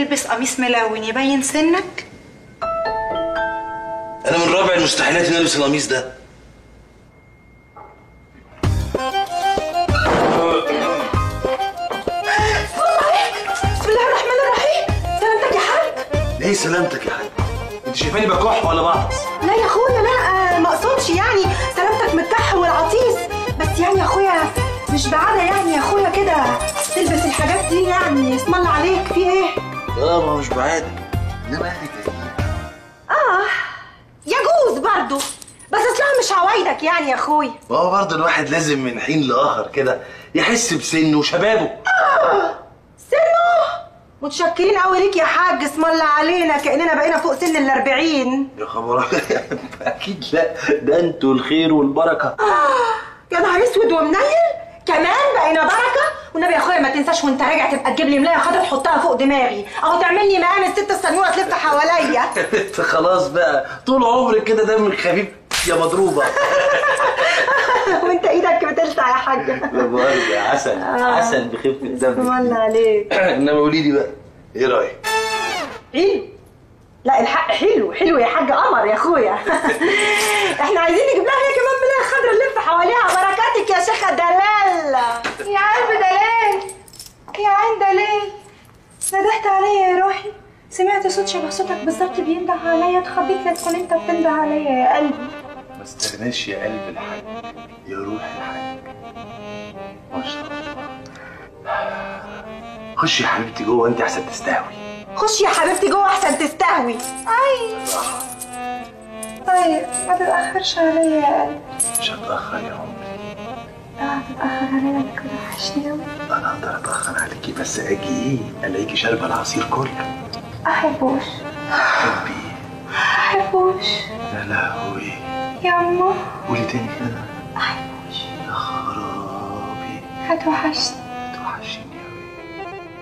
تلبس قميص ملون يبين سنك؟ أنا من رابع المستحيلات إني ألبس القميص ده. بسم الله الرحمن الرحيم. سلامتك يا حاج؟ ليه سلامتك يا حاج؟ أنت شايفاني بكح ولا بعطس لا يا أخويا لا آه، ما أقصدش يعني. سلامتك من الكح والعطيس. بس يعني يا أخويا مش بعادة يعني يا أخويا كده. تلبس الحاجات دي يعني اسم الله عليك. في إيه؟ ما مش بعادي انما أهلي جايين آه يجوز برضو. بس اصلها مش عوايدك يعني يا اخويا ما هو برضه الواحد لازم من حين لآخر كده يحس بسنه وشبابه. سنه؟ متشكرين قوي ليك يا حاج اسم الله علينا. كأننا بقينا فوق سن الأربعين. يا خبر أكيد لا. ده أنتوا الخير والبركة. يا نهار أسود ومنيل. كمان بقينا بركة؟ والنبي يا أخويا ما تنساش وأنت راجع تبقى تجيب لي ملاية خضرا تحطها فوق دماغي. أهو تعمل لي مقام الست السنوره تلف حواليا. انت خلاص بقى طول عمرك كده دمك خفيف يا مضروبة. وأنت إيدك بتلسع يا حاج. لا مؤاخذة يا عسل عسل بخفه الدم. اسم الله عليك. إنما قولي لي بقى إيه رأيك؟ حلو لا الحق حلو حلو يا حاج قمر يا أخويا. إحنا عايزين نجيب لها هي كمان ملايه خضرا نلف حواليها بركاتك يا شيخه دلال يا قلب دلال يا عين دلال ندهت عليا يا روحي سمعت صوت شبه صوتك بالظبط بينده عليا. اتخبيت لا تكون انت بتنده عليا يا قلبي. ما استغناش يا قلب الحاج يا روح الحاج. ما شاء الله خشي يا حبيبتي جوه انت احسن تستهوي. خش يا حبيبتي جوه احسن تستهوي. أي. طيب ما تتأخرش عليا يا قلبي. مش هتأخر يا عمري. آه تتأخر عليا انت كده وحشني قوي أنا أقدر أتأخر عليكي بس أجي إيه؟ ألاقيكي شاربة العصير كله. أحبوش. حبي. أحبوش. يا لهوي يا اما قولي تاني كده أحبوش. يا خرابي. هتوحشني. توحشيني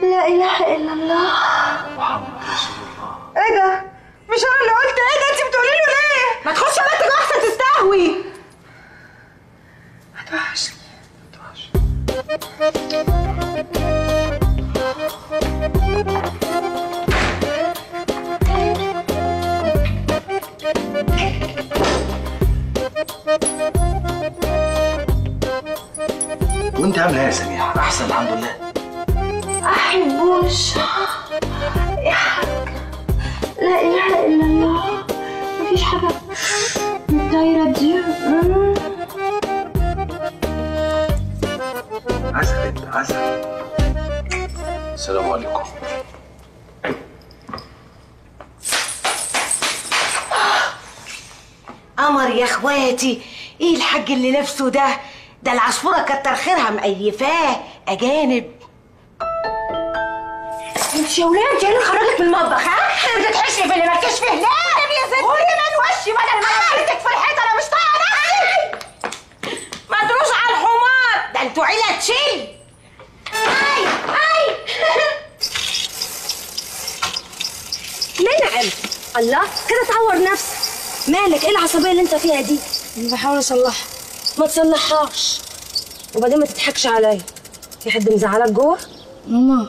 قوي لا إله إلا الله. محمد رسول الله. إيه ده؟ مش أنا اللي قلت إيه ده؟ انت بتقولي له ليه؟ ما تخش يا بنت جوه احسن تستهوي. هتوحشني. توحشيني أحسن الحمد لله. أحبوش. يا حاج لا إله إلا الله. مفيش حاجة. من الدايره دي. عسل عسل. السلام عليكم. قمر يا اخواتي إيه الحاج اللي لابسه ده؟ ده العصفورة كتر خيرها مقيفاه. أجانب. انت يا ولاد جاي خرجك من المطبخ ها؟ بتتحشي في اللي مالكش فيه لا يا ستي. قولي من وشي بدل ما أنا في الحيطة أنا مش طايقة نفسي. مدروس على الحمار. ده أنتوا عيلة تشيل. اي اي منعم الله كده تعور نفسك. مالك؟ إيه العصبية اللي انت فيها دي؟ أنا بحاول أصلحها. ما تصلحهاش. وبعدين ما تضحكش عليا. في حد مزعلك جوه؟ ماما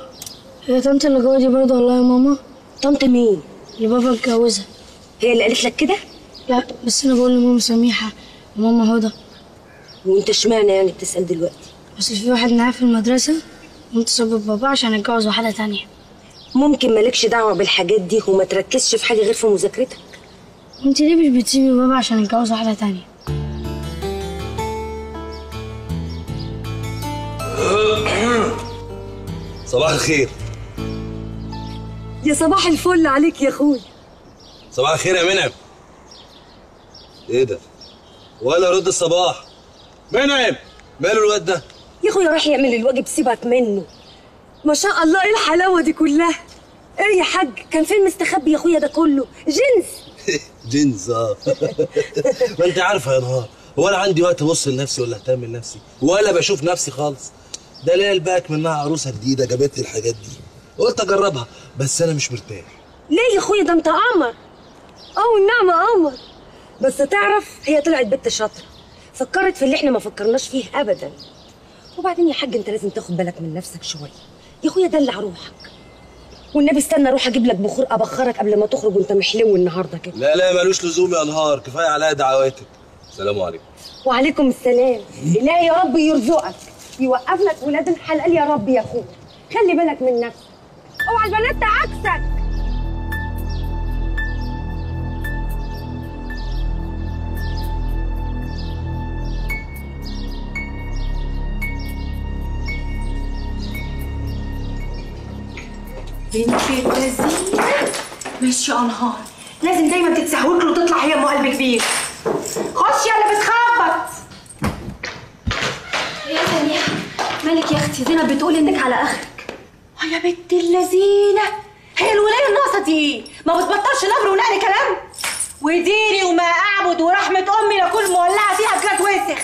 هي طنط اللي جوه دي برضه والله يا ماما. طنط مين؟ اللي بابا اتجوزها. هي اللي قالت لك كده؟ لا بس أنا بقول لماما سميحة. وماما هدى وانت اشمعنى يعني بتسأل دلوقتي؟ اصل في واحد معايا في المدرسة قمت سبب بابا عشان اتجوز واحدة تانية. ممكن مالكش دعوة بالحاجات دي وما تركزش في حاجة غير في مذاكرتك؟ انت ليه مش بتسيبي بابا عشان اتجوز واحدة تانية؟ صباح الخير. يا صباح الفل عليك يا أخوي. صباح الخير يا منعم. إيه ده؟ ولا رد الصباح. منعم! ماله الواد ده؟ يا اخويا راح يعمل الواجب سيبك منه. ما شاء الله إيه الحلاوة دي كلها؟ إيه يا حاج كان فين مستخبي يا أخويا ده كله. جنس. جنس آه. ما أنت عارفه يا نهار. هو أنا عندي وقت أبص لنفسي ولا أهتم لنفسي ولا بشوف نفسي خالص. ده ليل باك منها عروسة جديدة جابت لي الحاجات دي؟ قلت أجربها بس أنا مش مرتاح. ليه يا أخويا؟ ده أنت قمر. أو النعمه قمر. بس تعرف هي طلعت بنت شاطرة. فكرت في اللي إحنا ما فكرناش فيه ابدا. وبعدين يا حاج أنت لازم تاخد بالك من نفسك شوية. يا أخويا دلع روحك. والنبي استنى أروح أجيب لك بخور أبخرك قبل ما تخرج وأنت محلو النهارده كده. لا لا ملوش لزوم يا نهار. كفاية عليا دعواتك. السلام عليكم. وعليكم السلام. الله يا رب يرزقك. يوقف لك ولاد الحلال يا رب يا اخويا خلي بالك من نفسك. اوعى البنات تعكسك بنت اللذينة. ماشي أنهار. لازم دايما تتسهوك له وتطلع هي أم قلب كبير. خش يلا بتخبط يا سميحة مالك يا أختي زينب بتقول إنك على أخرك آه يا بنت اللذينة هي الولاية الناقصة دي ما بتبطلش نبر ونقل كلام وديني وما أعبد ورحمة أمي لكل مولعة فيها كده وسخ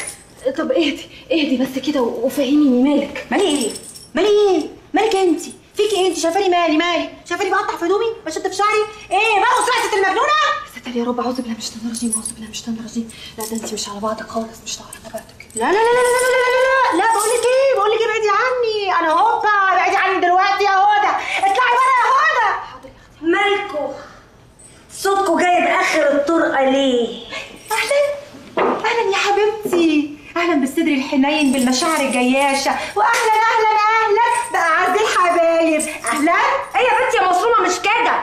طب اهدي اهدي بس كده وفهميني مالك مالي إيه؟ مالي إيه؟ مالك أنت؟ فيكي إيه أنت شايفاني مالي مالي؟ شايفاني بقطع في هدومي؟ بشد في شعري؟ إيه بقى وسرعة المجنونة؟ ستر يا رب أعوذ بالله الشيطان الرجيم أعوذ بالله الشيطان الرجيم لا ده انت مش على بعضك خالص مش على نباتك لا لا لا لا لا لا لا لا بقول لك إيه؟ بقول لك ابعدي عني أنا هوبا ابعدي عني دلوقتي يا هدى اطلعي بره يا هدى مالكو صوتكو جايب اخر الطرقه ليه أهلا أهلا يا حبيبتي أهلا بالصدر الحنين بالمشاعر الجياشه واهلا أهلا أهلا باعز الحبايب أهلا إيه يا بنتي يا مصرومه مش كده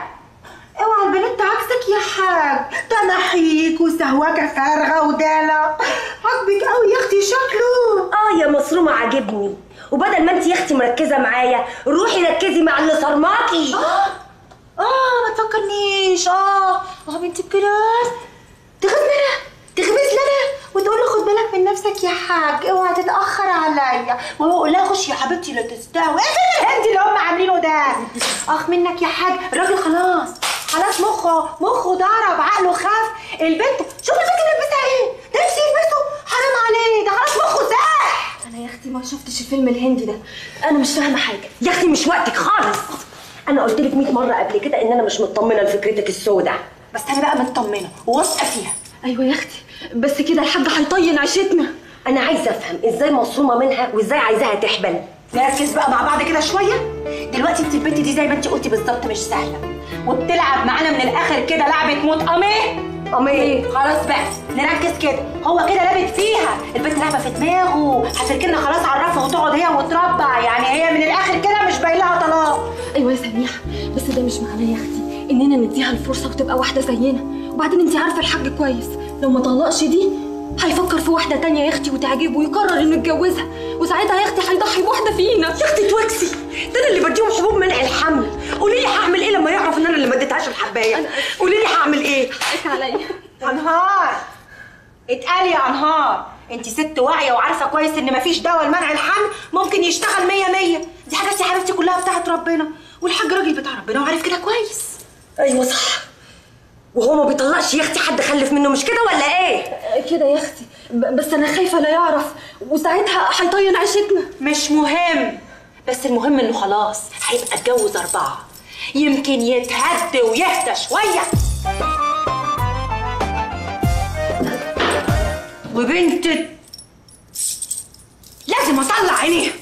اوعى البنات عكسك يا حاج ده نحيك وسهوكه فارغه ودالة عاجبك قوي يا أختي شكله. آه يا مصرومه عاجبني. وبدل ما انت يا أختي مركزة معايا روحي ركزي مع اللي صرماكي. آه آه ما تفكرنيش. آه آه بنت الكلاس تغيظ لنا تغمز لنا. وتقول له خد بالك من نفسك يا حاج اوعى تتأخر عليا. وهو يقول لها خشي يا حبيبتي لا تستهوي. إيه الهندي اللي هم عاملينه ده. أخ منك يا حاج الراجل خلاص خلاص مخه مخه ضرب عقله خاف. البنت شوف البنت لبسها إيه نفسي يلبسه حرام عليه ده خلاص مخه ساح أنا يا أختي ما شفتش الفيلم الهندي ده. أنا مش فاهمة حاجة. يا أختي مش وقتك خالص. أنا قلت لك 100 مرة قبل كده إن أنا مش مطمنة لفكرتك السوداء. بس أنا بقى مطمنة وواثقة فيها. أيوه يا أختي. بس كده الحاج هيطين عيشتنا. أنا عايزة أفهم إزاي مصرومة منها وإزاي عايزاها تحبل. نركز بقى مع بعض كده شوية. دلوقتي أنت البنت دي زي ما أنت قلتي بالظبط مش سهلة. وبتلعب معانا من الآخر كده لعبة موت. اميه أمي خلاص بقى نركز كده. هو كده لابت فيها. البنت لعبه في دماغه. هتركننا خلاص عرفها وتقعد هي وتربع. يعني هي من الآخر كده مش باين لها طلاق. أيوه يا سميحة بس ده مش معناه يا أختي إننا نديها الفرصة وتبقى واحدة زينا. وبعدين انت عارفة الحاج كويس. لو ما طلقش دي هيفكر في واحدة تانية يا أختي وتعجبه ويقرر إنه يتجوزها. وساعتها يا أختي هيضحي بواحدة فينا. يا أختي توكسي. ده أنا اللي بديهم حبوب منع الحمل. قولي لي هعمل إيه لما يعرف إن أنا اللي ما اديتهاش الحباية؟ قولي لي هعمل إيه؟ حقك عليا. أنهار. اتقال يا أنهار. أنت ست واعية وعارفة كويس إن مفيش دواء لمنع الحمل ممكن يشتغل مية مية. دي حاجات يا حبيبتي كلها بتاعت ربنا. والحاج راجل بتاع ربنا وعارف كده كويس. أيوه صح. وهو ما بيطلقش يا أختي حد خلف منه مش كده ولا إيه؟ كده يا أختي. بس أنا خايفة لا يعرف. وساعتها هيطين عيشتنا. مش مهم. بس المهم إنه خلاص هيبقى اتجوز اربعه يمكن يتهد ويهدى شوية. وبنت لازم أطلع عينيها.